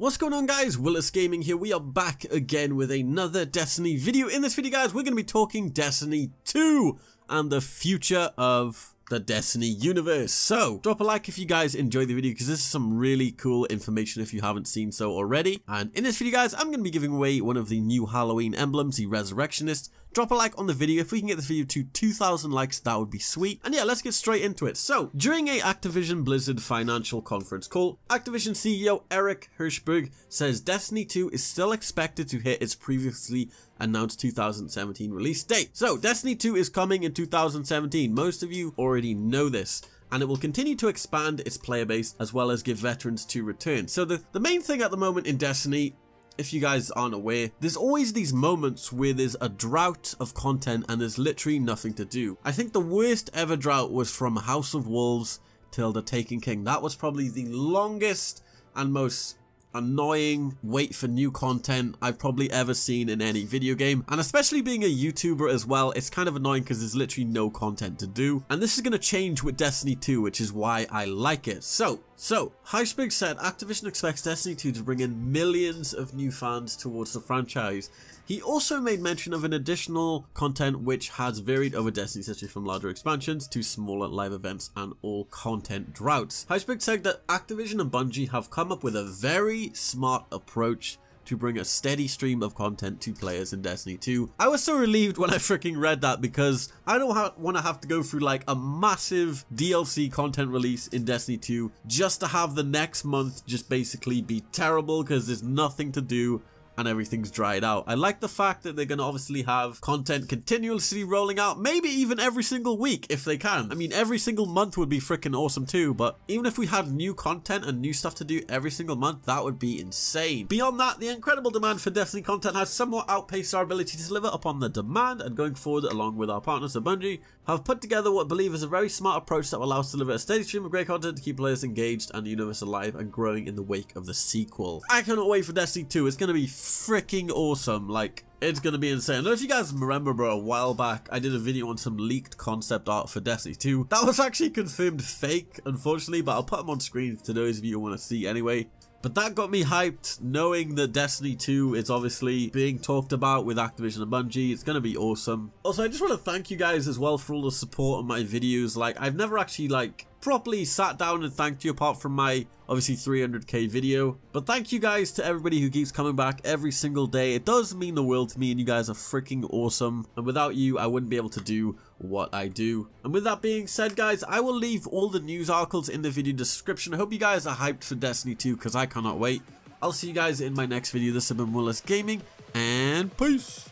What's going on guys, Willis Gaming here, we are back again with another Destiny video. In this video guys, we're going to be talking Destiny 2 and the future of the Destiny universe. So, drop a like if you guys enjoy the video because this is some really cool information if you haven't seen so already. And in this video guys, I'm going to be giving away one of the new Halloween emblems, the Resurrectionist. Drop a like on the video. If we can get this video to 2,000 likes, that would be sweet. And yeah, let's get straight into it. So, during a Activision Blizzard financial conference call, Activision CEO Eric Hirshberg says Destiny 2 is still expected to hit its previously announced 2017 release date. So, Destiny 2 is coming in 2017. Most of you already know this and it will continue to expand its player base as well as give veterans to return. So the, the main thing at the moment in Destiny if you guys aren't aware, there's always these moments where there's a drought of content and there's literally nothing to do. I think the worst ever drought was from House of Wolves till The Taken King. That was probably the longest and most annoying wait for new content I've probably ever seen in any video game and especially being a YouTuber as well it's kind of annoying because there's literally no content to do and this is going to change with Destiny 2 which is why I like it. So so, Hirshberg said Activision expects Destiny 2 to bring in millions of new fans towards the franchise. He also made mention of an additional content which has varied over Destiny, such as from larger expansions to smaller live events and all content droughts. Hirshberg said that Activision and Bungie have come up with a very smart approach to bring a steady stream of content to players in Destiny 2. I was so relieved when I freaking read that because I don't want to have to go through like a massive DLC content release in Destiny 2 just to have the next month just basically be terrible because there's nothing to do and everything's dried out. I like the fact that they're going to obviously have content continuously rolling out, maybe even every single week if they can. I mean, every single month would be freaking awesome too, but even if we had new content and new stuff to do every single month, that would be insane. Beyond that, the incredible demand for Destiny content has somewhat outpaced our ability to deliver upon the demand, and going forward, along with our partners at Bungie, have put together what I believe is a very smart approach that will allow us to deliver a steady stream of great content to keep players engaged and the universe alive and growing in the wake of the sequel. I cannot wait for Destiny 2. It's going to be freaking awesome. Like, it's gonna be insane. I don't know if you guys remember, bro, a while back, I did a video on some leaked concept art for Destiny 2. That was actually confirmed fake, unfortunately, but I'll put them on screen to those of you who want to see anyway. But that got me hyped, knowing that Destiny 2 is obviously being talked about with Activision and Bungie. It's going to be awesome. Also, I just want to thank you guys as well for all the support on my videos. Like, I've never actually, like, properly sat down and thanked you apart from my obviously 300k video. But thank you guys to everybody who keeps coming back every single day. It does mean the world to me and you guys are freaking awesome. And without you I wouldn't be able to do what I do. And with that being said guys I will leave all the news articles in the video description. I hope you guys are hyped for Destiny 2 because I cannot wait. I'll see you guys in my next video this has been Willis Gaming and peace